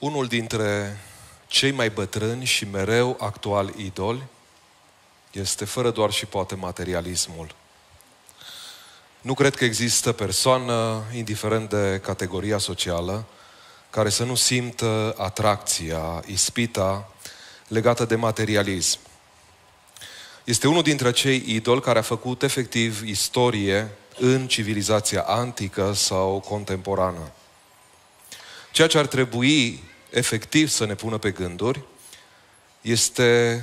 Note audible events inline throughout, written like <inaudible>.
Unul dintre cei mai bătrâni și mereu actual idoli este fără doar și poate materialismul. Nu cred că există persoană, indiferent de categoria socială, care să nu simtă atracția, ispita legată de materialism. Este unul dintre acei idoli care a făcut efectiv istorie în civilizația antică sau contemporană. Ceea ce ar trebui efectiv să ne pună pe gânduri este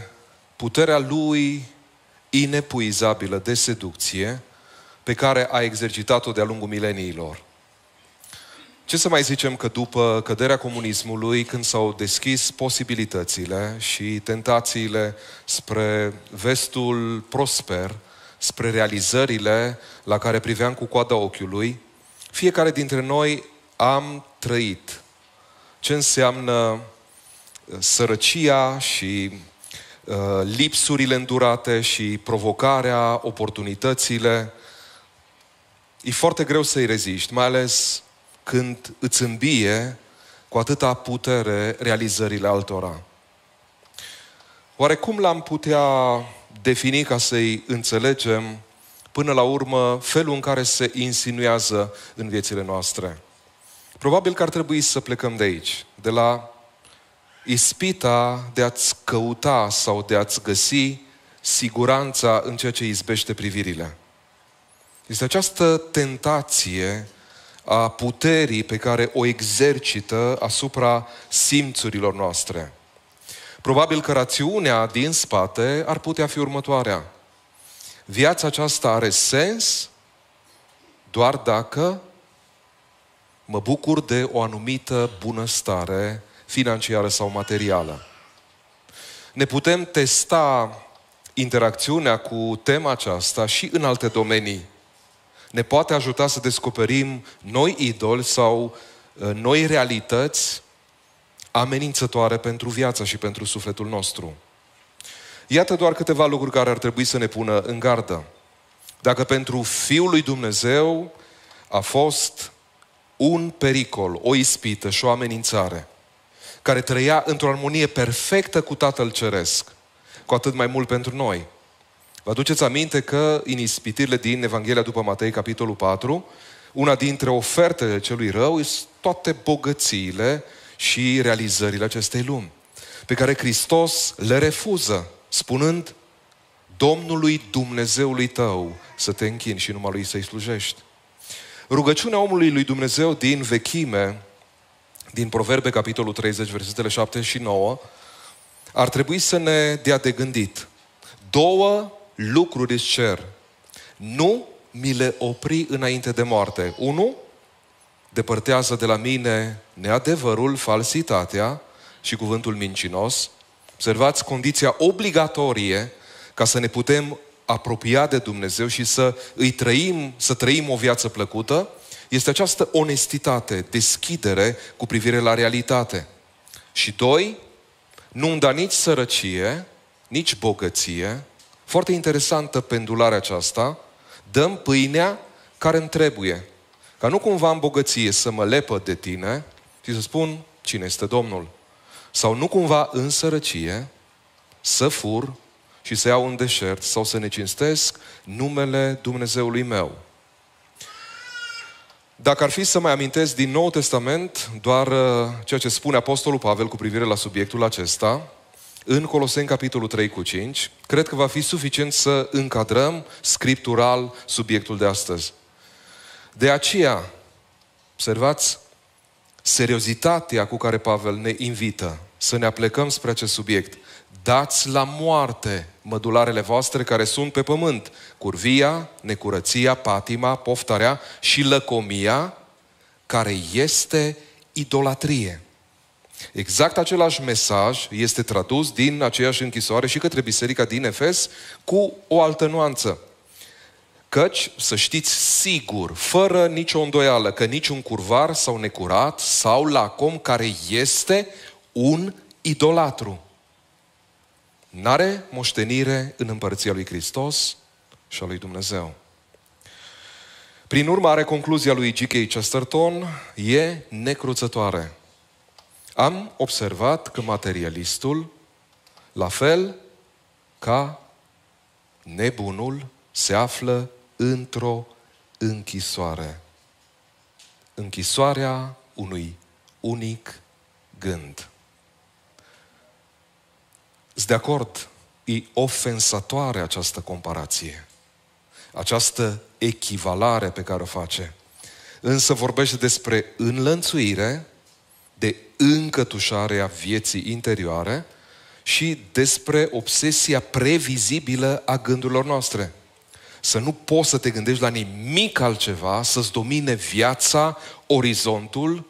puterea lui inepuizabilă de seducție pe care a exercitat-o de-a lungul mileniilor. Ce să mai zicem că după căderea comunismului, când s-au deschis posibilitățile și tentațiile spre vestul prosper, spre realizările la care priveam cu coada ochiului, fiecare dintre noi am trăit ce înseamnă uh, sărăcia și uh, lipsurile îndurate și provocarea, oportunitățile. E foarte greu să-i reziști, mai ales când îți îmbie cu atâta putere realizările altora. Oare cum l-am putea defini ca să-i înțelegem până la urmă felul în care se insinuează în viețile noastre? Probabil că ar trebui să plecăm de aici, de la ispita de a-ți căuta sau de a-ți găsi siguranța în ceea ce izbește privirile. Este această tentație a puterii pe care o exercită asupra simțurilor noastre. Probabil că rațiunea din spate ar putea fi următoarea. Viața aceasta are sens doar dacă mă bucur de o anumită bunăstare financiară sau materială. Ne putem testa interacțiunea cu tema aceasta și în alte domenii. Ne poate ajuta să descoperim noi idoli sau uh, noi realități amenințătoare pentru viața și pentru sufletul nostru. Iată doar câteva lucruri care ar trebui să ne pună în gardă. Dacă pentru Fiul lui Dumnezeu a fost un pericol, o ispită și o amenințare, care trăia într-o armonie perfectă cu Tatăl Ceresc, cu atât mai mult pentru noi. Vă aduceți aminte că în ispitirile din Evanghelia după Matei, capitolul 4, una dintre ofertele celui rău este toate bogățiile și realizările acestei lumi, pe care Hristos le refuză, spunând, Domnului Dumnezeului tău să te închini și numai lui să-i slujești. Rugăciunea omului lui Dumnezeu din vechime, din Proverbe, capitolul 30, versetele 7 și 9, ar trebui să ne dea de gândit. Două lucruri îți cer. Nu mi le opri înainte de moarte. Unu, depărtează de la mine neadevărul, falsitatea și cuvântul mincinos. Observați condiția obligatorie ca să ne putem apropia de Dumnezeu și să îi trăim, să trăim o viață plăcută, este această onestitate, deschidere cu privire la realitate. Și doi, nu-mi da nici sărăcie, nici bogăție. Foarte interesantă pendularea aceasta. Dăm pâinea care îmi trebuie. Ca nu cumva în bogăție să mă lepă de tine și să spun cine este Domnul. Sau nu cumva în sărăcie să fur și să iau un deșert sau să ne cinstesc numele Dumnezeului meu. Dacă ar fi să mai amintesc din Nou Testament doar uh, ceea ce spune Apostolul Pavel cu privire la subiectul acesta, în Coloseni capitolul 3 cu 5, cred că va fi suficient să încadrăm scriptural subiectul de astăzi. De aceea, observați seriozitatea cu care Pavel ne invită să ne aplecăm spre acest subiect. Dați la moarte mădularele voastre care sunt pe pământ, curvia, necurăția, patima, poftarea și lăcomia, care este idolatrie. Exact același mesaj este tradus din aceeași închisoare și către biserica din Efes cu o altă nuanță. Căci, să știți sigur, fără nicio îndoială, că niciun curvar sau necurat sau lacom care este un idolatru N-are moștenire în împărăția lui Hristos și a lui Dumnezeu. Prin urmare, concluzia lui G.K. Chesterton e necruțătoare. am observat că materialistul, la fel ca nebunul, se află într-o închisoare. Închisoarea unui unic gând. Sunt de acord, e ofensatoare această comparație, această echivalare pe care o face. Însă vorbește despre înlănțuire, de încătușare a vieții interioare și despre obsesia previzibilă a gândurilor noastre. Să nu poți să te gândești la nimic altceva, să-ți domine viața, orizontul,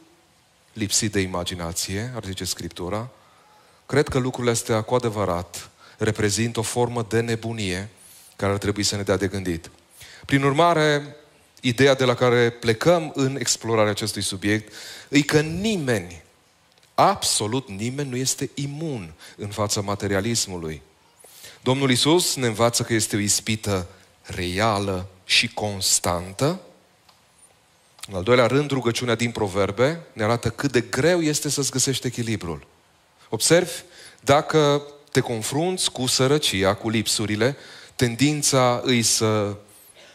lipsit de imaginație, ar zice Scriptura. Cred că lucrurile astea cu adevărat reprezintă o formă de nebunie care ar trebui să ne dea de gândit. Prin urmare, ideea de la care plecăm în explorarea acestui subiect e că nimeni, absolut nimeni nu este imun în fața materialismului. Domnul Isus ne învață că este o ispită reală și constantă. În al doilea rând, rugăciunea din proverbe ne arată cât de greu este să-ți găsești echilibrul. Observi, dacă te confrunți cu sărăcia, cu lipsurile, tendința îi să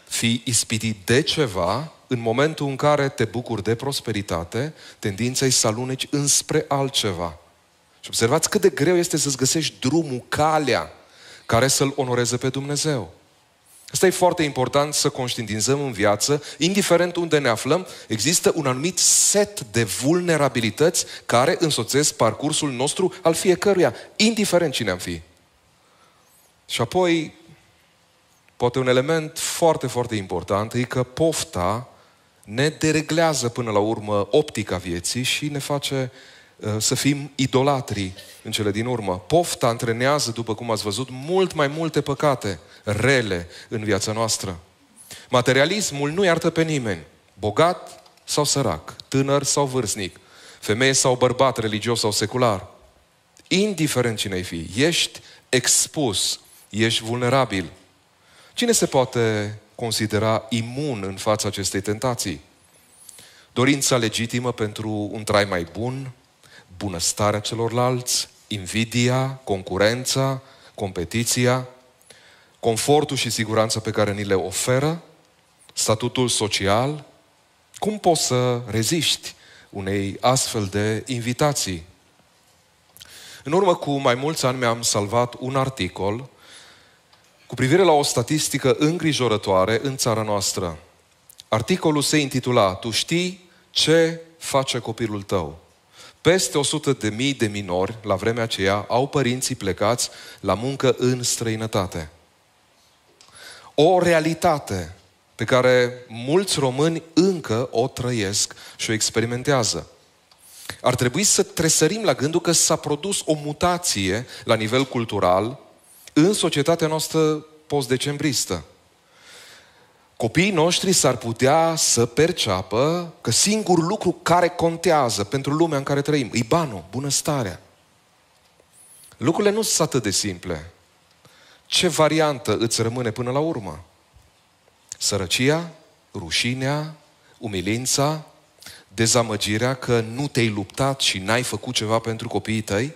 fii ispitit de ceva, în momentul în care te bucuri de prosperitate, tendința e să aluneci înspre altceva. Și observați cât de greu este să-ți găsești drumul, calea, care să-L onoreze pe Dumnezeu. Asta e foarte important să conștientizăm în viață, indiferent unde ne aflăm, există un anumit set de vulnerabilități care însoțesc parcursul nostru al fiecăruia, indiferent cine am fi. Și apoi, poate un element foarte, foarte important e că pofta ne dereglează până la urmă optica vieții și ne face uh, să fim idolatrii în cele din urmă. Pofta antrenează, după cum ați văzut, mult mai multe păcate rele în viața noastră. Materialismul nu iartă pe nimeni, bogat sau sărac, tânăr sau vârstnic, femeie sau bărbat, religios sau secular. Indiferent cine ai fi, ești expus, ești vulnerabil. Cine se poate considera imun în fața acestei tentații? Dorința legitimă pentru un trai mai bun, bunăstarea celorlalți, invidia, concurența, competiția, confortul și siguranța pe care ni le oferă, statutul social, cum poți să reziști unei astfel de invitații? În urmă cu mai mulți ani mi-am salvat un articol cu privire la o statistică îngrijorătoare în țara noastră. Articolul se intitula Tu știi ce face copilul tău? Peste 100 de mii de minori, la vremea aceea, au părinții plecați la muncă în străinătate. O realitate pe care mulți români încă o trăiesc și o experimentează. Ar trebui să tresărim la gândul că s-a produs o mutație la nivel cultural în societatea noastră post-decembristă. Copiii noștri s-ar putea să perceapă că singurul lucru care contează pentru lumea în care trăim e banul, bunăstarea. Lucrurile nu sunt atât de simple. Ce variantă îți rămâne până la urmă? Sărăcia, rușinea, umilința, dezamăgirea că nu te-ai luptat și n-ai făcut ceva pentru copiii tăi?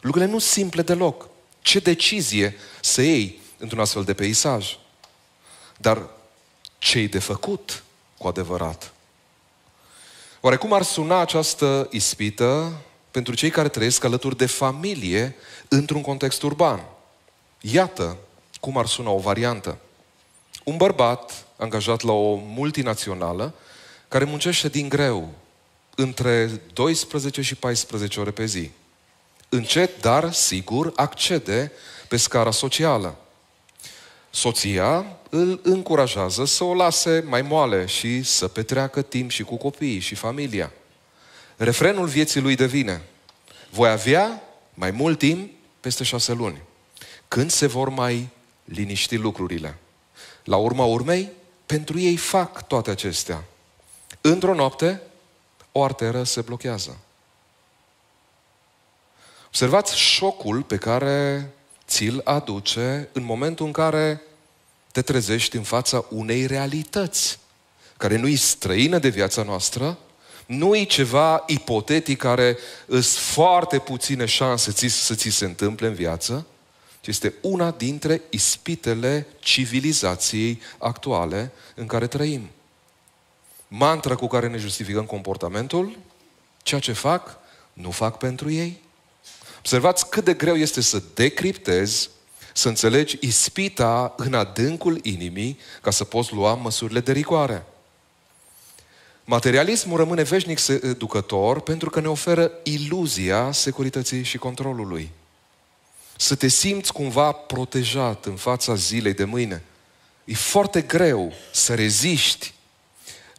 Lucrurile nu sunt simple deloc. Ce decizie să iei într-un astfel de peisaj? Dar ce de făcut cu adevărat? Oare cum ar suna această ispită pentru cei care trăiesc alături de familie într-un context urban? Iată cum ar suna o variantă. Un bărbat angajat la o multinațională care muncește din greu între 12 și 14 ore pe zi. Încet, dar sigur, accede pe scara socială. Soția îl încurajează să o lase mai moale și să petreacă timp și cu copiii și familia. Refrenul vieții lui devine voi avea mai mult timp peste șase luni. Când se vor mai liniști lucrurile? La urma urmei, pentru ei fac toate acestea. Într-o noapte, o arteră se blochează. Observați șocul pe care ți-l aduce în momentul în care te trezești în fața unei realități care nu-i străină de viața noastră, Nu e ceva ipotetic care îs foarte puține șanse ți, să ți se întâmple în viață, ci este una dintre ispitele civilizației actuale în care trăim. Mantra cu care ne justificăm comportamentul, ceea ce fac, nu fac pentru ei. Observați cât de greu este să decriptezi, să înțelegi ispita în adâncul inimii ca să poți lua măsurile de rigoare. Materialismul rămâne veșnic seducător pentru că ne oferă iluzia securității și controlului. Să te simți cumva protejat în fața zilei de mâine. E foarte greu să reziști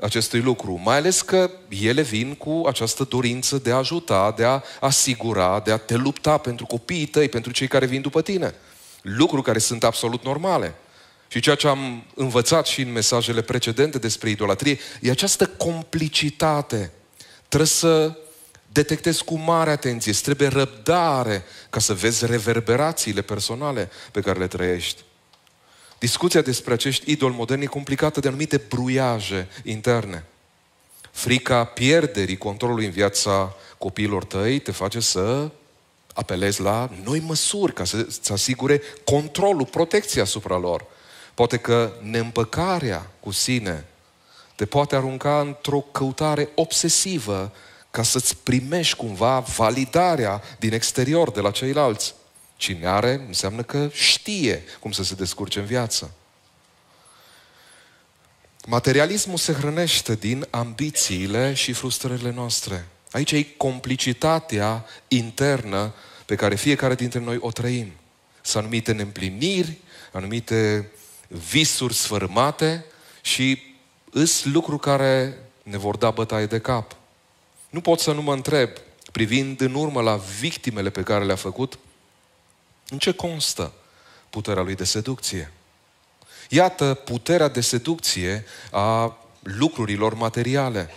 acestui lucru, mai ales că ele vin cu această dorință de a ajuta, de a asigura, de a te lupta pentru copiii tăi, pentru cei care vin după tine. Lucruri care sunt absolut normale. Și ceea ce am învățat și în mesajele precedente despre idolatrie e această complicitate. Trebuie să detectezi cu mare atenție, îți trebuie răbdare ca să vezi reverberațiile personale pe care le trăiești. Discuția despre acești idoli moderni e complicată de anumite bruiaje interne. Frica pierderii controlului în viața copiilor tăi te face să apelezi la noi măsuri ca să-ți asigure controlul, protecția asupra lor. Poate că neîmpăcarea cu sine te poate arunca într-o căutare obsesivă ca să-ți primești cumva validarea din exterior de la ceilalți. Cine are, înseamnă că știe cum să se descurce în viață. Materialismul se hrănește din ambițiile și frustrările noastre. Aici e complicitatea internă pe care fiecare dintre noi o trăim. Sunt anumite neîmpliniri, anumite visuri sfărâmate și îs lucruri care ne vor da bătaie de cap. Nu pot să nu mă întreb, privind în urmă la victimele pe care le-a făcut, în ce constă puterea lui de seducție? Iată puterea de seducție a lucrurilor materiale.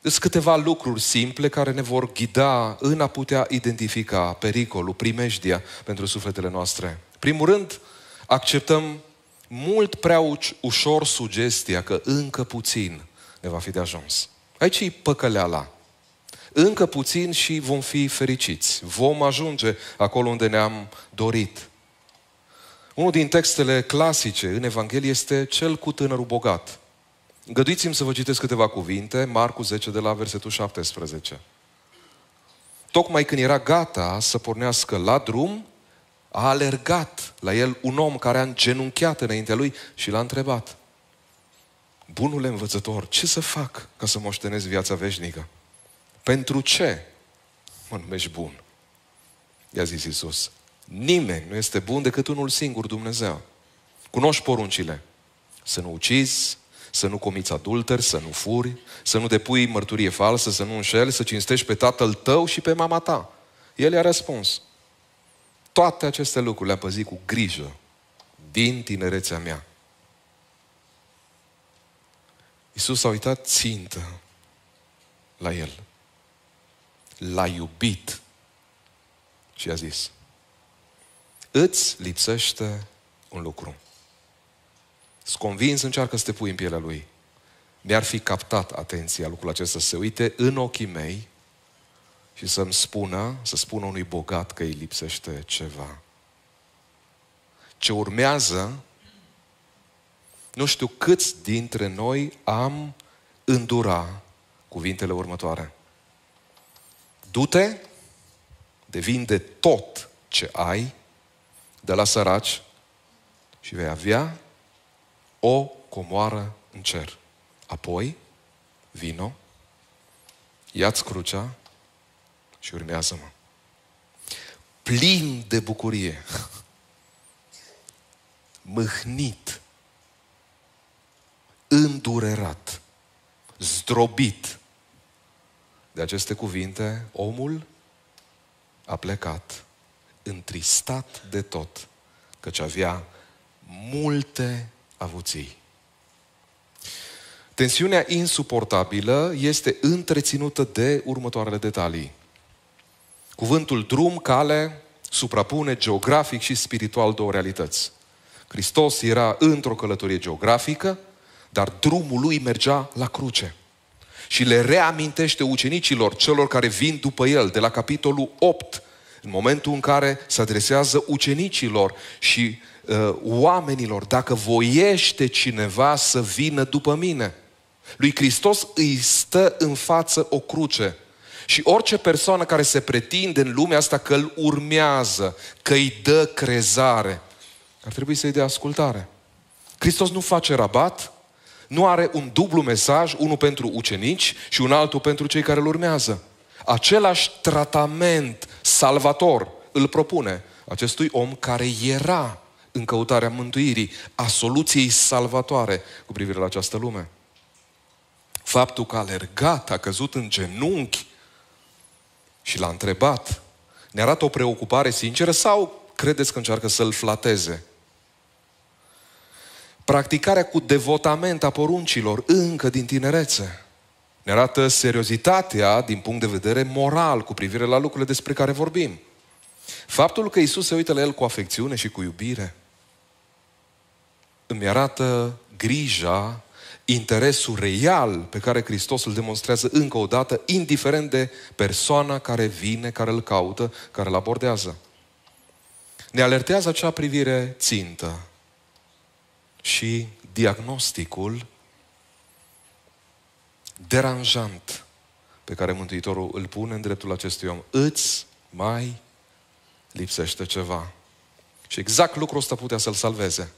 Sunt câteva lucruri simple care ne vor ghida în a putea identifica pericolul, primejdia pentru sufletele noastre. Primul rând, acceptăm mult prea ușor sugestia că încă puțin ne va fi de ajuns. Aici e păcăleala. Încă puțin și vom fi fericiți. Vom ajunge acolo unde ne-am dorit. Unul din textele clasice în Evanghelie este cel cu tânărul bogat. Îngăduiți-mi să vă citesc câteva cuvinte, Marcu 10 de la versetul 17. Tocmai când era gata să pornească la drum, a alergat la el un om care a îngenunchiat înaintea lui și l-a întrebat. Bunule învățător, ce să fac ca să moștenesc viața veșnică? Pentru ce mă numești bun? I-a zis Iisus. Nimeni nu este bun decât unul singur, Dumnezeu. Cunoști poruncile. Să nu ucizi, să nu comiți adulter, să nu furi, să nu depui mărturie falsă, să nu înșeli, să cinstești pe tatăl tău și pe mama ta. El i-a răspuns. Toate aceste lucruri le-am păzit cu grijă din tinerețea mea. Iisus a uitat țintă la el. L-a iubit și a zis, îți lipsește un lucru. Sunt convins, încearcă să te pui în pielea lui. Mi-ar fi captat atenția lucrul acesta să se uite în ochii mei și să-mi spună, să spună unui bogat că îi lipsește ceva. Ce urmează, nu știu câți dintre noi am îndura cuvintele următoare. Du-te, devinde tot ce ai de la săraci și vei avea o comoară în cer. Apoi, vino, ia-ți crucea și urmează-mă. Plin de bucurie, <laughs> mâhnit, îndurerat, zdrobit de aceste cuvinte, omul a plecat întristat de tot, căci avea multe avuții. Tensiunea insuportabilă este întreținută de următoarele detalii. Cuvântul drum, cale, suprapune geografic și spiritual două realități. Hristos era într-o călătorie geografică, dar drumul lui mergea la cruce. Și le reamintește ucenicilor, celor care vin după el, de la capitolul 8, în momentul în care se adresează ucenicilor și uh, oamenilor, dacă voiește cineva să vină după mine. Lui Hristos îi stă în față o cruce. Și orice persoană care se pretinde în lumea asta că îl urmează, că îi dă crezare, ar trebui să-i dea ascultare. Hristos nu face rabat, nu are un dublu mesaj, unul pentru ucenici și un altul pentru cei care îl urmează. Același tratament salvator îl propune acestui om care era în căutarea mântuirii, a soluției salvatoare cu privire la această lume. Faptul că a alergat, a căzut în genunchi și l-a întrebat, ne arată o preocupare sinceră sau credeți că încearcă să-l flateze? Practicarea cu devotament a poruncilor încă din tinerețe ne arată seriozitatea din punct de vedere moral cu privire la lucrurile despre care vorbim. Faptul că Isus se uită la el cu afecțiune și cu iubire îmi arată grija, interesul real pe care Hristos îl demonstrează încă o dată, indiferent de persoana care vine, care îl caută, care îl abordează. Ne alertează acea privire țintă și diagnosticul deranjant pe care Mântuitorul îl pune în dreptul acestui om. Îți mai lipsește ceva. Și exact lucrul ăsta putea să-l salveze.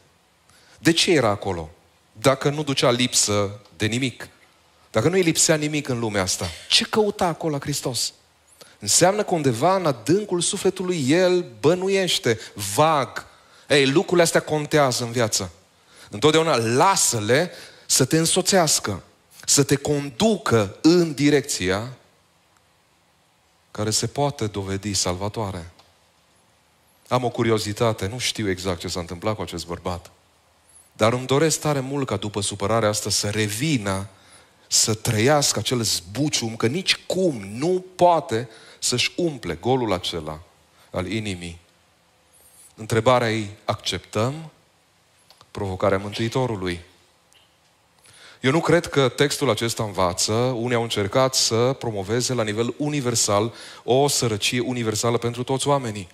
De ce era acolo? Dacă nu ducea lipsă de nimic. Dacă nu îi lipsea nimic în lumea asta, ce căuta acolo la Hristos? Înseamnă că undeva în adâncul sufletului el bănuiește, vag. Ei, lucrurile astea contează în viață. Întotdeauna lasă-le să te însoțească, să te conducă în direcția care se poate dovedi salvatoare. Am o curiozitate, nu știu exact ce s-a întâmplat cu acest bărbat. Dar îmi doresc tare mult ca după supărarea asta să revină, să trăiască acel zbucium, că nici cum nu poate să-și umple golul acela al inimii. Întrebarea ei, acceptăm provocarea Mântuitorului? Eu nu cred că textul acesta învață, unii au încercat să promoveze la nivel universal o sărăcie universală pentru toți oamenii.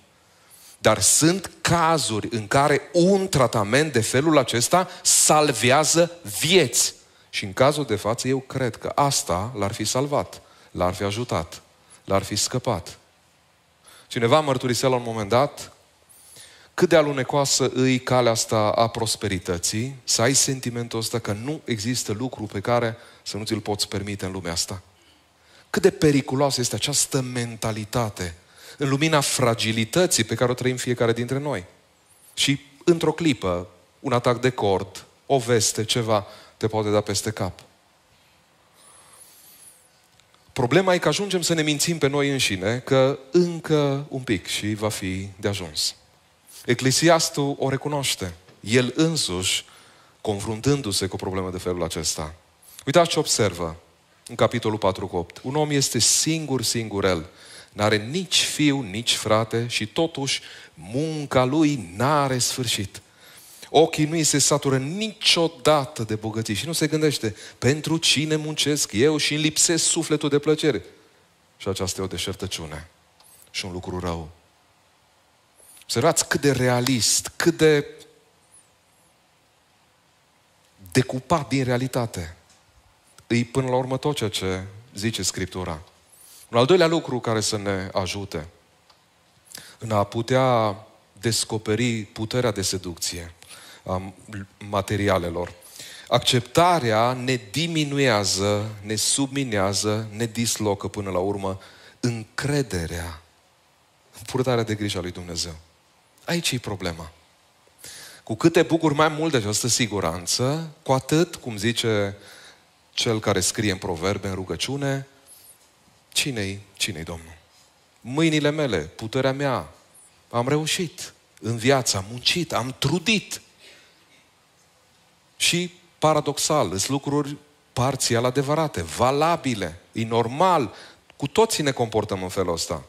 Dar sunt cazuri în care un tratament de felul acesta salvează vieți. Și în cazul de față, eu cred că asta l-ar fi salvat, l-ar fi ajutat, l-ar fi scăpat. Cineva mărturisea la un moment dat cât de alunecoasă îi calea asta a prosperității, să ai sentimentul ăsta că nu există lucru pe care să nu ți-l poți permite în lumea asta. Cât de periculoasă este această mentalitate în lumina fragilității pe care o trăim fiecare dintre noi. Și într-o clipă, un atac de cord, o veste, ceva, te poate da peste cap. Problema e că ajungem să ne mințim pe noi înșine că încă un pic și va fi de ajuns. Eclesiastul o recunoaște. El însuși, confruntându-se cu probleme de felul acesta. Uitați ce observă în capitolul 4 cu 8. Un om este singur, singur el. N-are nici fiu, nici frate și totuși munca lui n-are sfârșit. Ochii nu îi se satură niciodată de bogății și nu se gândește pentru cine muncesc eu și îmi lipsesc sufletul de plăcere. Și aceasta e o deșertăciune și un lucru rău. Observați cât de realist, cât de decupat din realitate. Îi până la urmă tot ceea ce zice Scriptura. Un al doilea lucru care să ne ajute în a putea descoperi puterea de seducție a materialelor. Acceptarea ne diminuează, ne subminează, ne dislocă până la urmă încrederea în purtarea de grijă a lui Dumnezeu. Aici e problema. Cu cât te bucuri mai mult de această siguranță, cu atât, cum zice cel care scrie în proverbe, în rugăciune, cine-i, cine-i Domnul? Mâinile mele, puterea mea, am reușit în viață, am muncit, am trudit. Și paradoxal, sunt lucruri parțial adevărate, valabile, e normal, cu toții ne comportăm în felul ăsta.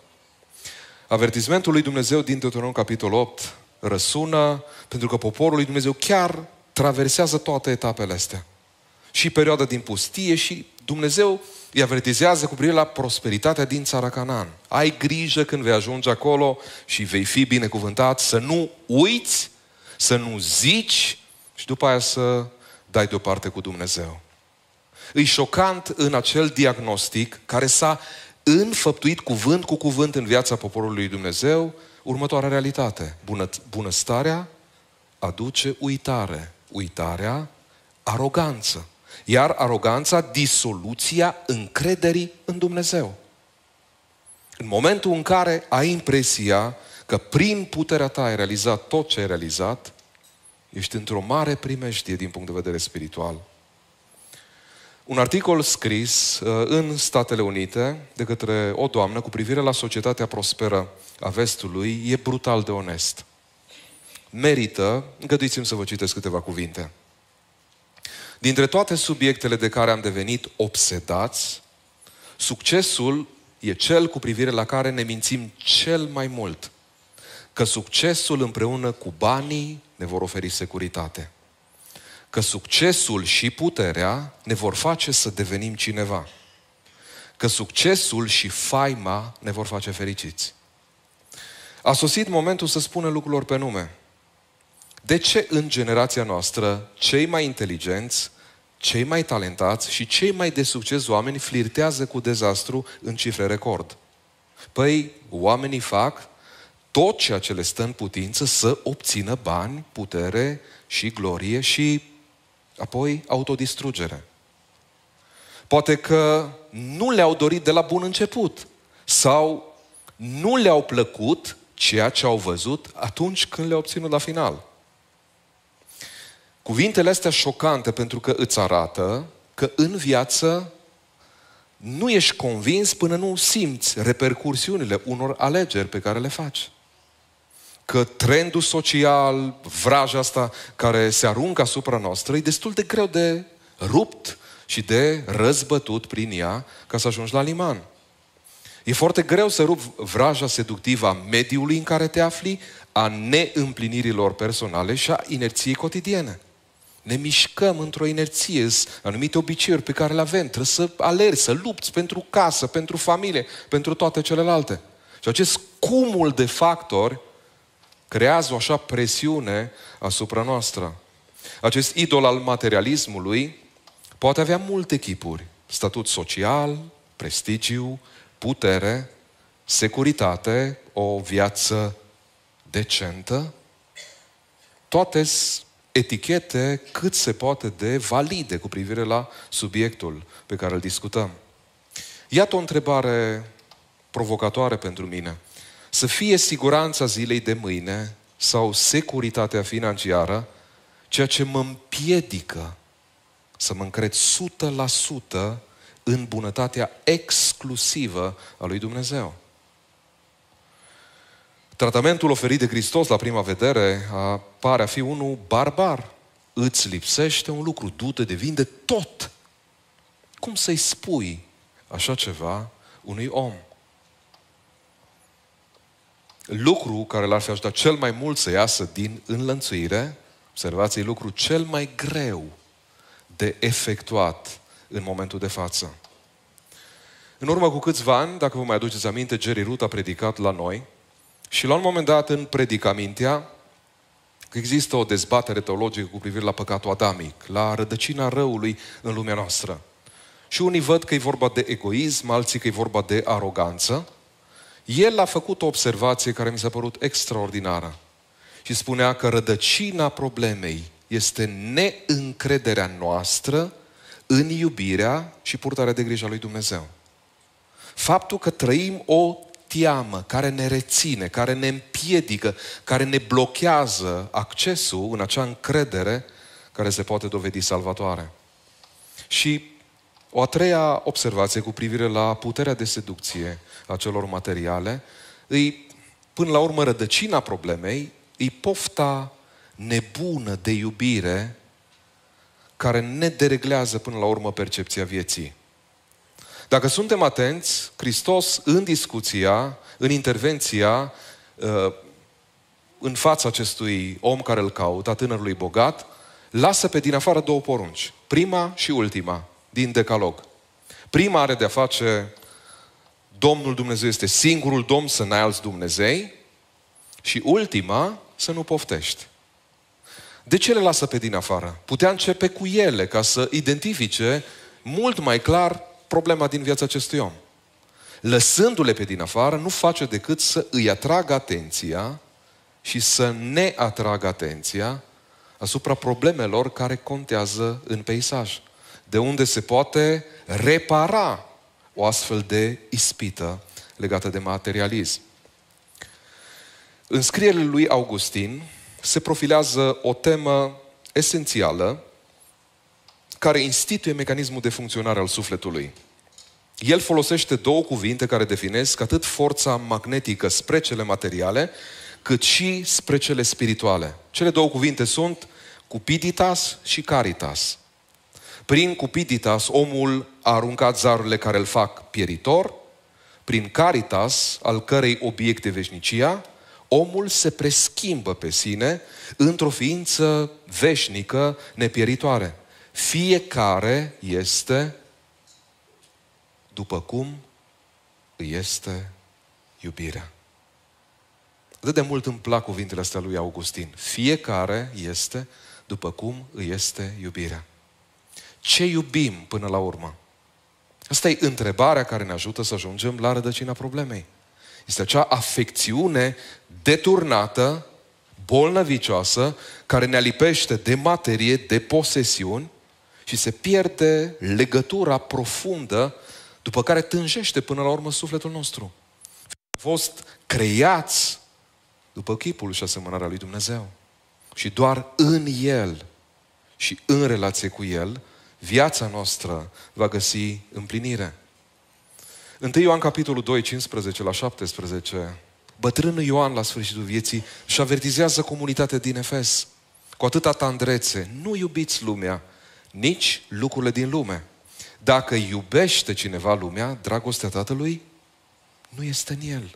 Avertismentul lui Dumnezeu din Deuteronom capitolul 8 răsună pentru că poporul lui Dumnezeu chiar traversează toate etapele astea. și perioada din pustie și Dumnezeu îi avertizează cu privire la prosperitatea din țara Canaan. Ai grijă când vei ajunge acolo și vei fi binecuvântat să nu uiți, să nu zici și după aia să dai deoparte cu Dumnezeu. E șocant în acel diagnostic care s-a înfăptuit cuvânt cu cuvânt în viața poporului Dumnezeu următoarea realitate. Bună, bunăstarea aduce uitare. Uitarea, aroganță. Iar aroganța, disoluția încrederii în Dumnezeu. În momentul în care ai impresia că prin puterea ta ai realizat tot ce ai realizat, ești într-o mare primejdie din punct de vedere spiritual. Un articol scris uh, în Statele Unite de către o doamnă cu privire la societatea prosperă a vestului e brutal de onest. Merită, îngăduiți-mi să vă citesc câteva cuvinte. Dintre toate subiectele de care am devenit obsedați, succesul e cel cu privire la care ne mințim cel mai mult. Că succesul împreună cu banii ne vor oferi securitate. Că succesul și puterea ne vor face să devenim cineva. Că succesul și faima ne vor face fericiți. A sosit momentul să spună lucrurilor pe nume. De ce în generația noastră cei mai inteligenți, cei mai talentați și cei mai de succes oameni flirtează cu dezastru în cifre record? Păi, oamenii fac tot ceea ce le stă în putință să obțină bani, putere și glorie și apoi autodistrugere. Poate că nu le-au dorit de la bun început sau nu le-au plăcut ceea ce au văzut atunci când le-au obținut la final. Cuvintele astea șocante pentru că îți arată că în viață nu ești convins până nu simți repercursiunile unor alegeri pe care le faci. Că trendul social, vraja asta care se aruncă asupra noastră, e destul de greu de rupt și de răzbătut prin ea ca să ajungi la liman. E foarte greu să rup vraja seductivă a mediului în care te afli, a neîmplinirilor personale și a inerției cotidiene. Ne mișcăm într-o inerție, anumite obiceiuri pe care le avem. Trebuie să alergi, să lupți pentru casă, pentru familie, pentru toate celelalte. Și acest cumul de factori creează o așa presiune asupra noastră. Acest idol al materialismului poate avea multe chipuri. Statut social, prestigiu, putere, securitate, o viață decentă. Toate etichete cât se poate de valide cu privire la subiectul pe care îl discutăm. Iată o întrebare provocatoare pentru mine. Să fie siguranța zilei de mâine sau securitatea financiară ceea ce mă împiedică să mă încred 100% în bunătatea exclusivă a lui Dumnezeu. Tratamentul oferit de Hristos la prima vedere a, pare a fi unul barbar. Îți lipsește un lucru, du-te de vinde tot. Cum să-i spui așa ceva unui om? Lucru care l-ar fi ajutat cel mai mult să iasă din înlănțuire, observați, lucru cel mai greu de efectuat în momentul de față. În urmă cu câțiva ani, dacă vă mai aduceți aminte, Jerry Root a predicat la noi și la un moment dat în predicamintea că există o dezbatere teologică cu privire la păcatul adamic, la rădăcina răului în lumea noastră. Și unii văd că e vorba de egoism, alții că e vorba de aroganță. El a făcut o observație care mi s-a părut extraordinară și spunea că rădăcina problemei este neîncrederea noastră în iubirea și purtarea de grijă a lui Dumnezeu. Faptul că trăim o teamă care ne reține, care ne împiedică, care ne blochează accesul în acea încredere care se poate dovedi salvatoare. Și o a treia observație cu privire la puterea de seducție a celor materiale, îi, până la urmă, rădăcina problemei, îi pofta nebună de iubire care ne dereglează până la urmă percepția vieții. Dacă suntem atenți, Hristos în discuția, în intervenția, uh, în fața acestui om care îl caută, a tânărului bogat, lasă pe din afară două porunci. Prima și ultima din decalog. Prima are de-a face Domnul Dumnezeu este singurul Domn, să n-ai alți Dumnezei. Și ultima, să nu poftești. De ce le lasă pe din afară? Putea începe cu ele ca să identifice mult mai clar problema din viața acestui om. Lăsându-le pe din afară, nu face decât să îi atragă atenția și să ne atragă atenția asupra problemelor care contează în peisaj. De unde se poate repara o astfel de ispită legată de materialism. În scrierile lui Augustin se profilează o temă esențială care instituie mecanismul de funcționare al sufletului. El folosește două cuvinte care definesc atât forța magnetică spre cele materiale, cât și spre cele spirituale. Cele două cuvinte sunt cupiditas și caritas. Prin cupiditas, omul a aruncat zarurile care îl fac pieritor, prin caritas, al cărei obiect e veșnicia, omul se preschimbă pe sine într-o ființă veșnică, nepieritoare. Fiecare este după cum îi este iubirea. Atât de mult îmi plac cuvintele astea lui Augustin. Fiecare este după cum îi este iubirea. Ce iubim până la urmă? Asta e întrebarea care ne ajută să ajungem la rădăcina problemei. Este acea afecțiune deturnată, bolnăvicioasă, care ne alipește de materie, de posesiuni și se pierde legătura profundă după care tânjește până la urmă sufletul nostru. Am fost creați după chipul și asemănarea lui Dumnezeu. Și doar în El și în relație cu El, viața noastră va găsi împlinire. 1 Ioan capitolul 2, 15 la 17, bătrânul Ioan la sfârșitul vieții și avertizează comunitatea din Efes cu atâta tandrețe, nu iubiți lumea, nici lucrurile din lume. Dacă iubește cineva lumea, dragostea Tatălui nu este în el.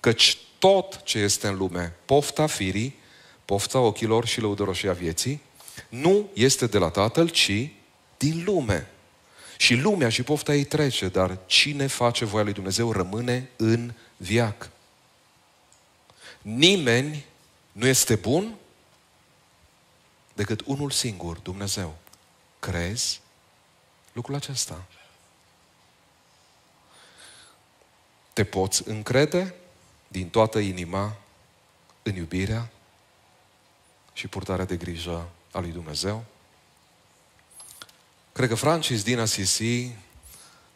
Căci tot ce este în lume, pofta firii, pofta ochilor și lăudăroșia vieții, nu este de la Tatăl, ci din lume. Și lumea și pofta ei trece, dar cine face voia lui Dumnezeu rămâne în viac. Nimeni nu este bun decât unul singur, Dumnezeu. Crezi lucrul acesta? Te poți încrede din toată inima în iubirea și purtarea de grijă a lui Dumnezeu? Cred că Francis din Assisi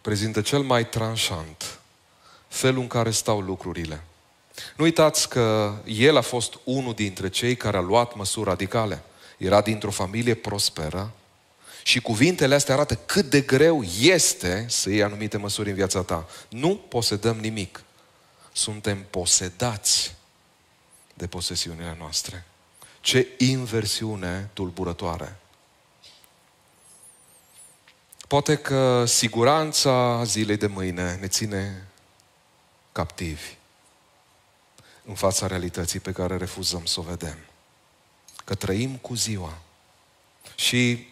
prezintă cel mai tranșant felul în care stau lucrurile. Nu uitați că el a fost unul dintre cei care a luat măsuri radicale. Era dintr-o familie prosperă și cuvintele astea arată cât de greu este să iei anumite măsuri în viața ta. Nu posedăm nimic. Suntem posedați de posesiunile noastre. Ce inversiune tulburătoare. Poate că siguranța zilei de mâine ne ține captivi în fața realității pe care refuzăm să o vedem. Că trăim cu ziua. Și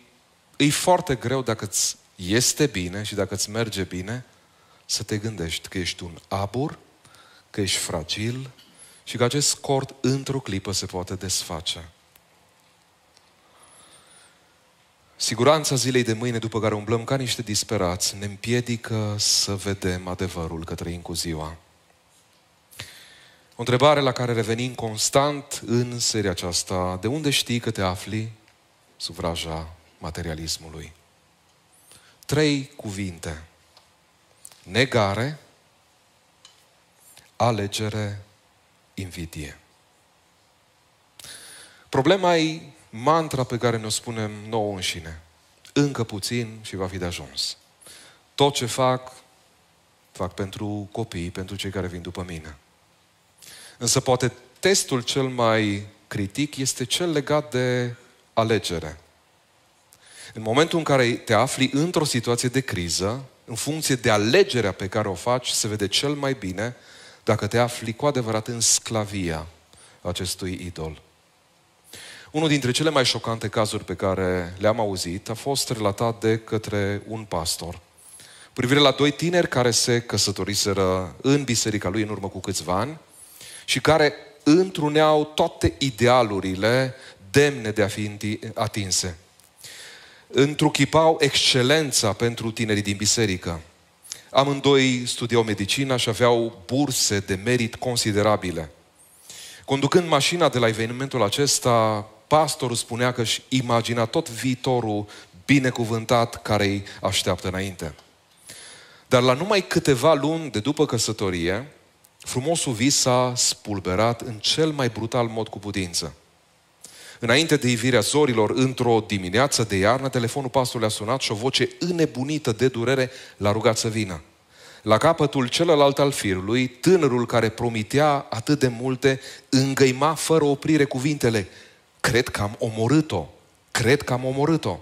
e foarte greu dacă îți este bine și dacă îți merge bine să te gândești că ești un abur, că ești fragil și că acest cord într-o clipă se poate desface. Siguranța zilei de mâine, după care umblăm ca niște disperați, ne împiedică să vedem adevărul că trăim cu ziua. O întrebare la care revenim constant în seria aceasta. De unde știi că te afli sub vraja materialismului? Trei cuvinte. Negare, alegere, invidie. Problema e mantra pe care ne-o spunem nouă înșine. Încă puțin și va fi de ajuns. Tot ce fac, fac pentru copii, pentru cei care vin după mine. Însă poate testul cel mai critic este cel legat de alegere. În momentul în care te afli într-o situație de criză, în funcție de alegerea pe care o faci, se vede cel mai bine dacă te afli cu adevărat în sclavia acestui idol. Unul dintre cele mai șocante cazuri pe care le-am auzit a fost relatat de către un pastor. Privire la doi tineri care se căsătoriseră în biserica lui în urmă cu câțiva ani și care întruneau toate idealurile demne de a fi atinse. Întruchipau excelența pentru tinerii din biserică. Amândoi studiau medicina și aveau burse de merit considerabile. Conducând mașina de la evenimentul acesta, pastorul spunea că își imagina tot viitorul binecuvântat care îi așteaptă înainte. Dar la numai câteva luni de după căsătorie, frumosul vis s-a spulberat în cel mai brutal mod cu putință. Înainte de ivirea zorilor, într-o dimineață de iarnă, telefonul pastorului a sunat și o voce înnebunită de durere l-a rugat să vină. La capătul celălalt al firului, tânărul care promitea atât de multe, îngăima fără oprire cuvintele. Cred că am omorât-o. Cred că am omorât-o.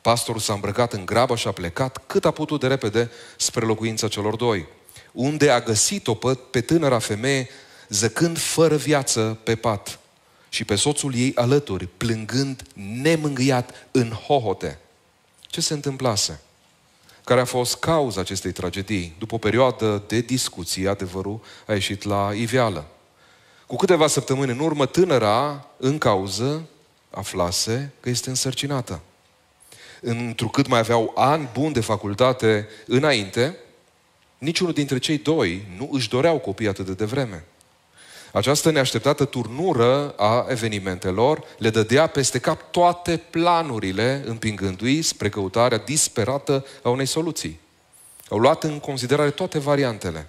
Pastorul s-a îmbrăcat în grabă și a plecat cât a putut de repede spre locuința celor doi, unde a găsit-o pe tânăra femeie zăcând fără viață pe pat și pe soțul ei alături, plângând nemângâiat în hohote. Ce se întâmplase? Care a fost cauza acestei tragedii? După o perioadă de discuții, adevărul a ieșit la iveală. Cu câteva săptămâni în urmă, tânăra, în cauză, aflase că este însărcinată. Întrucât mai aveau ani buni de facultate înainte, niciunul dintre cei doi nu își doreau copii atât de devreme. Această neașteptată turnură a evenimentelor le dădea peste cap toate planurile, împingându-i spre căutarea disperată a unei soluții. Au luat în considerare toate variantele.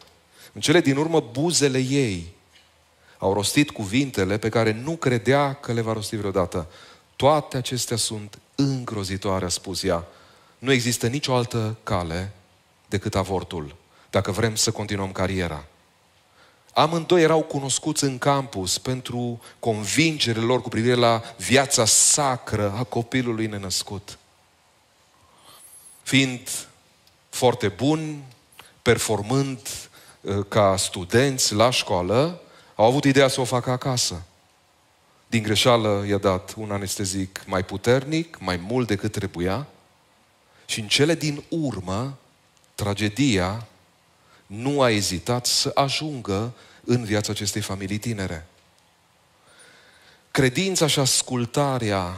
În cele din urmă, buzele ei au rostit cuvintele pe care nu credea că le va rosti vreodată. Toate acestea sunt îngrozitoare, a spus ea. Nu există nicio altă cale decât avortul, dacă vrem să continuăm cariera. Amândoi erau cunoscuți în campus pentru convingerile lor cu privire la viața sacră a copilului nenăscut. Fiind foarte buni, performând uh, ca studenți la școală, au avut ideea să o facă acasă. Din greșeală i-a dat un anestezic mai puternic, mai mult decât trebuia, și în cele din urmă, tragedia nu a ezitat să ajungă în viața acestei familii tinere. Credința și ascultarea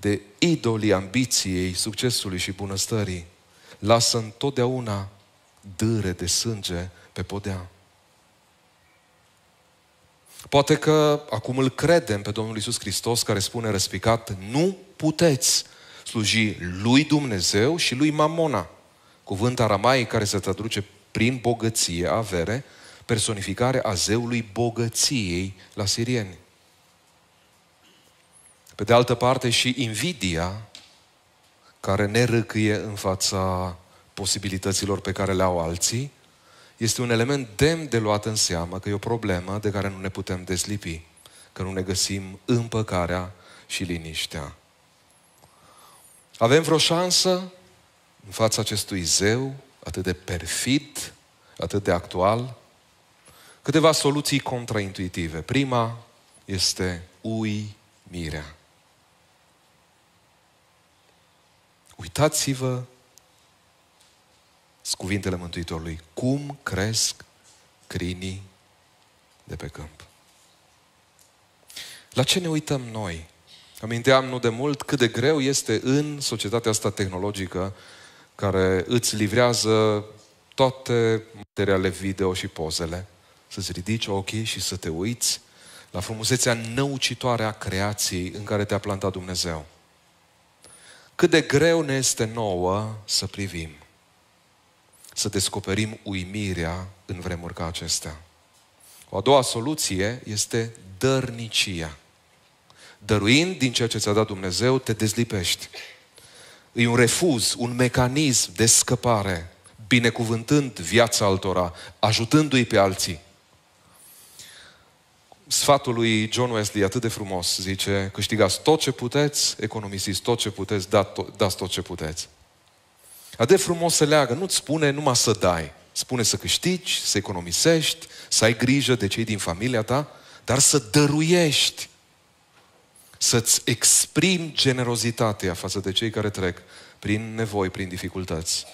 de idolii ambiției, succesului și bunăstării lasă întotdeauna dâre de sânge pe podea. Poate că acum îl credem pe Domnul Isus Hristos care spune răspicat, nu puteți sluji lui Dumnezeu și lui Mamona. Cuvânt aramaic care se traduce prin bogăție, avere, personificare a zeului bogăției la sirieni. Pe de altă parte și invidia care ne râcâie în fața posibilităților pe care le au alții, este un element demn de luat în seamă că e o problemă de care nu ne putem deslipi, că nu ne găsim împăcarea și liniștea. Avem vreo șansă în fața acestui zeu atât de perfid, atât de actual? Câteva soluții contraintuitive. Prima este uimirea. Uitați-vă cuvintele Mântuitorului. Cum cresc crinii de pe câmp? La ce ne uităm noi? Aminteam nu de mult cât de greu este în societatea asta tehnologică care îți livrează toate materiale video și pozele să-ți ridici ochii și să te uiți la frumusețea năucitoare a creației în care te-a plantat Dumnezeu. Cât de greu ne este nouă să privim, să descoperim uimirea în vremuri ca acestea. O a doua soluție este dărnicia. Dăruind din ceea ce ți-a dat Dumnezeu, te dezlipești. E un refuz, un mecanism de scăpare, binecuvântând viața altora, ajutându-i pe alții sfatul lui John Wesley atât de frumos, zice, câștigați tot ce puteți, economisiți tot ce puteți, dați tot, dați tot ce puteți. Atât de frumos se leagă, nu-ți spune numai să dai, spune să câștigi, să economisești, să ai grijă de cei din familia ta, dar să dăruiești. să-ți exprimi generozitatea față de cei care trec prin nevoi, prin dificultăți.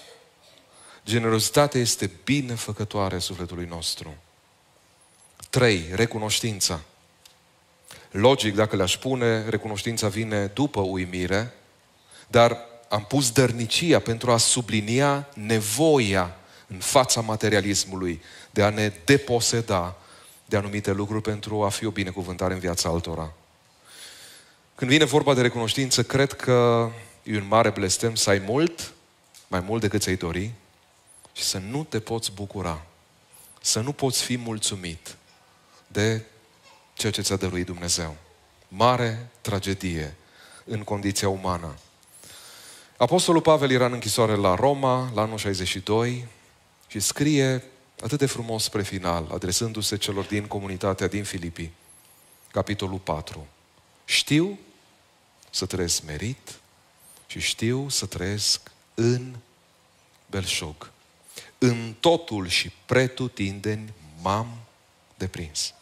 Generozitatea este binefăcătoare sufletului nostru. Trei, recunoștința. Logic, dacă le-aș pune, recunoștința vine după uimire, dar am pus dărnicia pentru a sublinia nevoia în fața materialismului de a ne deposeda de anumite lucruri pentru a fi o binecuvântare în viața altora. Când vine vorba de recunoștință, cred că e un mare blestem să ai mult, mai mult decât ți-ai dori, și să nu te poți bucura, să nu poți fi mulțumit de ceea ce ți-a dăruit Dumnezeu. Mare tragedie în condiția umană. Apostolul Pavel era în închisoare la Roma, la anul 62, și scrie atât de frumos spre final, adresându-se celor din comunitatea din Filipii, capitolul 4. Știu să trăiesc merit și știu să trăiesc în belșug. În totul și pretutindeni m-am deprins.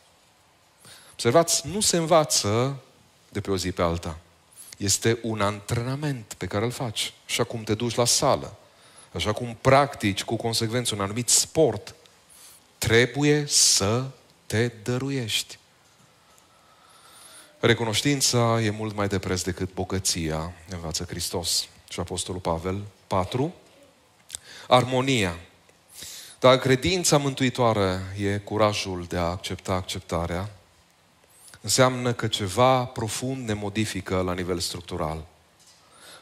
Observați, nu se învață de pe o zi pe alta. Este un antrenament pe care îl faci. Așa cum te duci la sală, așa cum practici cu consecvență un anumit sport, trebuie să te dăruiești. Recunoștința e mult mai de preț decât bogăția, învață Hristos și Apostolul Pavel. 4. Armonia. Dar credința mântuitoare e curajul de a accepta acceptarea, înseamnă că ceva profund ne modifică la nivel structural.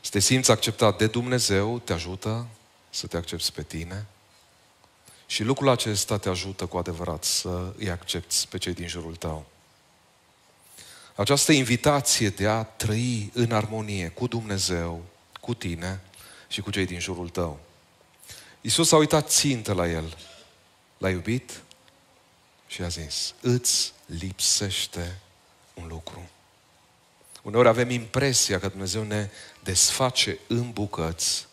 Să te simți acceptat de Dumnezeu te ajută să te accepti pe tine și lucrul acesta te ajută cu adevărat să îi accepti pe cei din jurul tău. Această invitație de a trăi în armonie cu Dumnezeu, cu tine și cu cei din jurul tău. Iisus a uitat țintă la el, l-a iubit și a zis, îți lipsește un lucru. Uneori avem impresia că Dumnezeu ne desface în bucăți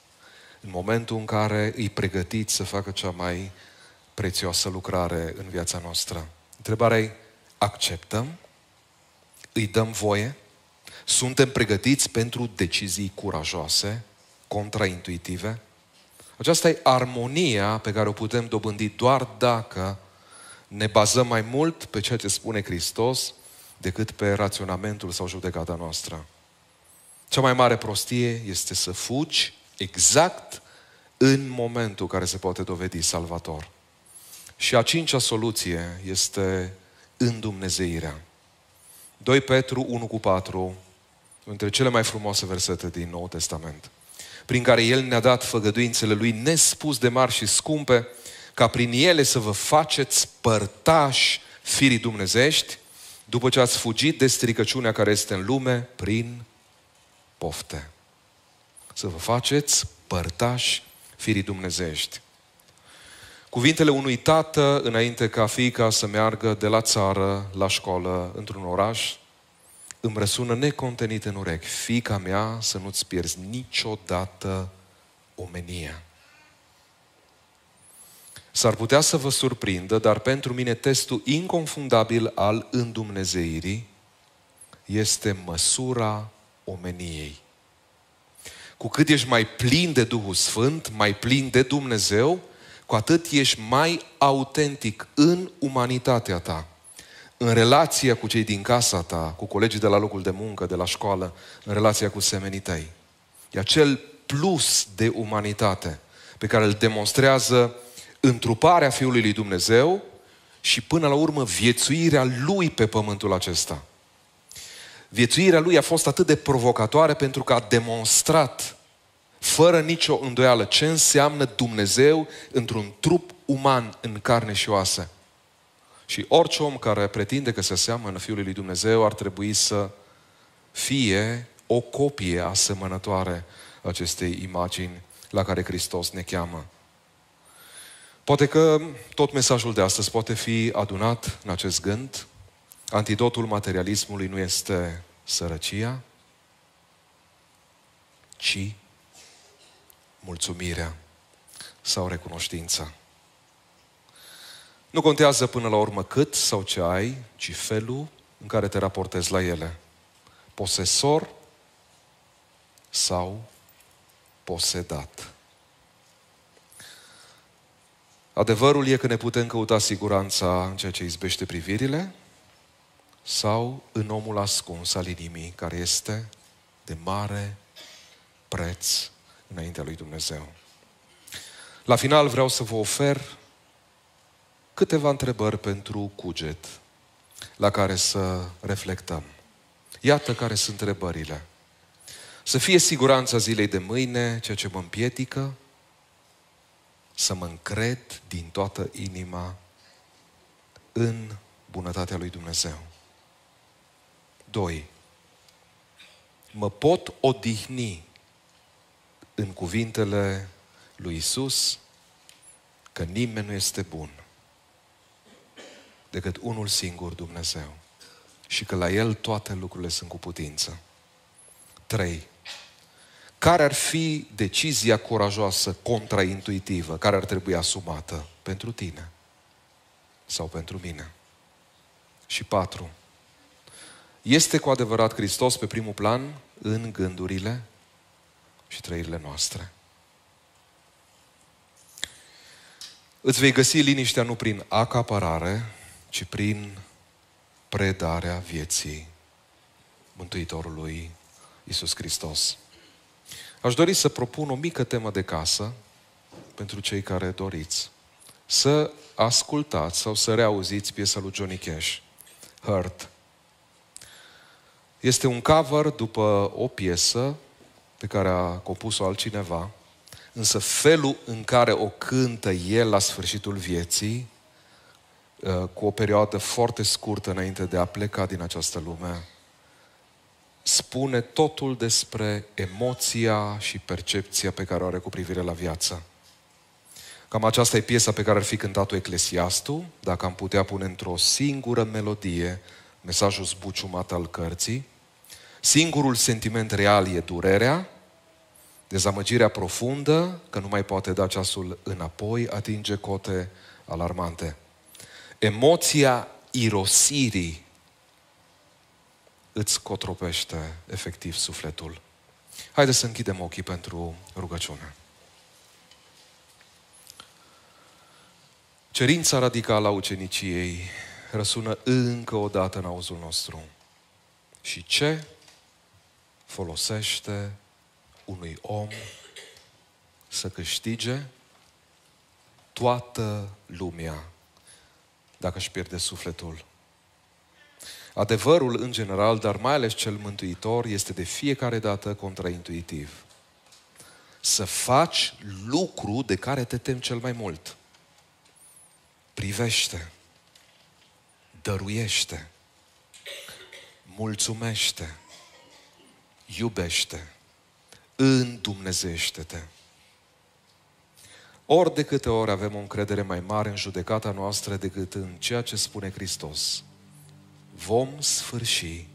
în momentul în care îi pregătiți să facă cea mai prețioasă lucrare în viața noastră. Întrebarea e, acceptăm? Îi dăm voie? Suntem pregătiți pentru decizii curajoase, contraintuitive? Aceasta e armonia pe care o putem dobândi doar dacă ne bazăm mai mult pe ceea ce spune Hristos decât pe raționamentul sau judecata noastră. Cea mai mare prostie este să fugi exact în momentul care se poate dovedi salvator. Și a cincea soluție este îndumnezeirea. 2 Petru 1 cu 4, între cele mai frumoase versete din Noul Testament, prin care El ne-a dat făgăduințele Lui nespus de mari și scumpe, ca prin ele să vă faceți părtași firii dumnezești, după ce ați fugit de stricăciunea care este în lume, prin pofte. Să vă faceți părtași firii dumnezești. Cuvintele unui tată înainte ca fiica să meargă de la țară la școală într-un oraș îmi răsună necontenit în urechi. Fica mea să nu-ți pierzi niciodată omenia. S-ar putea să vă surprindă, dar pentru mine testul inconfundabil al îndumnezeirii este măsura omeniei. Cu cât ești mai plin de Duhul Sfânt, mai plin de Dumnezeu, cu atât ești mai autentic în umanitatea ta, în relația cu cei din casa ta, cu colegii de la locul de muncă, de la școală, în relația cu semenii tăi. E acel plus de umanitate pe care îl demonstrează întruparea Fiului lui Dumnezeu și până la urmă viețuirea Lui pe pământul acesta. Viețuirea Lui a fost atât de provocatoare pentru că a demonstrat fără nicio îndoială ce înseamnă Dumnezeu într-un trup uman în carne și oase. Și orice om care pretinde că se seamănă Fiului lui Dumnezeu ar trebui să fie o copie asemănătoare acestei imagini la care Hristos ne cheamă. Poate că tot mesajul de astăzi poate fi adunat în acest gând. Antidotul materialismului nu este sărăcia, ci mulțumirea sau recunoștința. Nu contează până la urmă cât sau ce ai, ci felul în care te raportezi la ele. posesor sau posedat. Adevărul e că ne putem căuta siguranța în ceea ce izbește privirile sau în omul ascuns al inimii, care este de mare preț înaintea lui Dumnezeu. La final vreau să vă ofer câteva întrebări pentru cuget la care să reflectăm. Iată care sunt întrebările. Să fie siguranța zilei de mâine, ceea ce mă împiedică, să mă încred din toată inima în bunătatea lui Dumnezeu. 2. Mă pot odihni în cuvintele lui Isus că nimeni nu este bun decât unul singur Dumnezeu și că la El toate lucrurile sunt cu putință. 3. Care ar fi decizia curajoasă, contraintuitivă, care ar trebui asumată pentru tine sau pentru mine? Și patru, este cu adevărat Hristos pe primul plan în gândurile și trăirile noastre. Îți vei găsi liniștea nu prin acaparare, ci prin predarea vieții Mântuitorului Iisus Hristos. Aș dori să propun o mică temă de casă pentru cei care doriți. Să ascultați sau să reauziți piesa lui Johnny Cash, Hurt. Este un cover după o piesă pe care a compus-o altcineva, însă felul în care o cântă el la sfârșitul vieții, uh, cu o perioadă foarte scurtă înainte de a pleca din această lume, spune totul despre emoția și percepția pe care o are cu privire la viață. Cam aceasta e piesa pe care ar fi cântat-o Eclesiastul, dacă am putea pune într-o singură melodie mesajul zbuciumat al cărții. Singurul sentiment real e durerea, dezamăgirea profundă, că nu mai poate da ceasul înapoi, atinge cote alarmante. Emoția irosirii îți cotropește efectiv sufletul. Haideți să închidem ochii pentru rugăciune. Cerința radicală a uceniciei răsună încă o dată în auzul nostru. Și ce folosește unui om să câștige toată lumea dacă își pierde sufletul? Adevărul în general, dar mai ales cel mântuitor, este de fiecare dată contraintuitiv. Să faci lucru de care te tem cel mai mult. Privește, dăruiește, mulțumește, iubește, îndumnezește-te. Ori de câte ori avem o încredere mai mare în judecata noastră decât în ceea ce spune Hristos, vom sfârși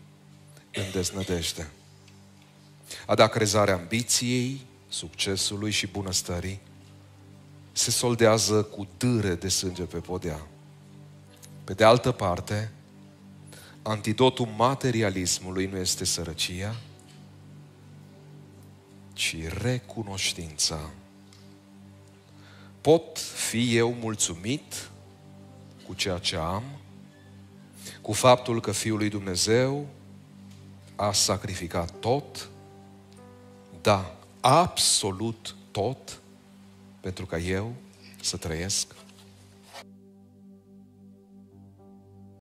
în deznădejde. A da crezare ambiției, succesului și bunăstării, se soldează cu dâre de sânge pe podea. Pe de altă parte, antidotul materialismului nu este sărăcia, ci recunoștința. Pot fi eu mulțumit cu ceea ce am, cu faptul că Fiul lui Dumnezeu a sacrificat tot, da, absolut tot, pentru ca eu să trăiesc